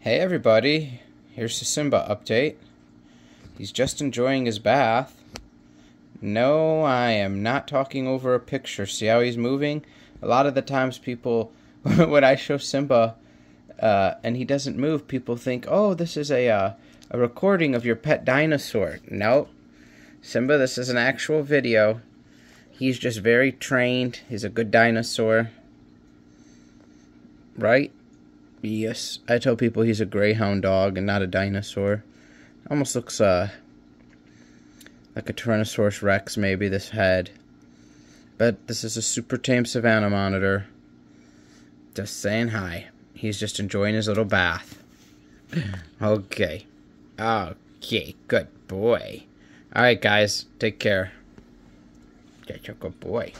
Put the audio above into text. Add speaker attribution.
Speaker 1: Hey everybody, here's the Simba update. He's just enjoying his bath. No, I am not talking over a picture. See how he's moving? A lot of the times people, when I show Simba uh, and he doesn't move, people think, oh, this is a, uh, a recording of your pet dinosaur. Nope. Simba, this is an actual video. He's just very trained. He's a good dinosaur. Right? Yes. I tell people he's a greyhound dog and not a dinosaur. Almost looks uh like a Tyrannosaurus Rex, maybe, this head. But this is a super tame Savannah monitor. Just saying hi. He's just enjoying his little bath. okay. Okay, good boy. Alright, guys. Take care. Get your good boy.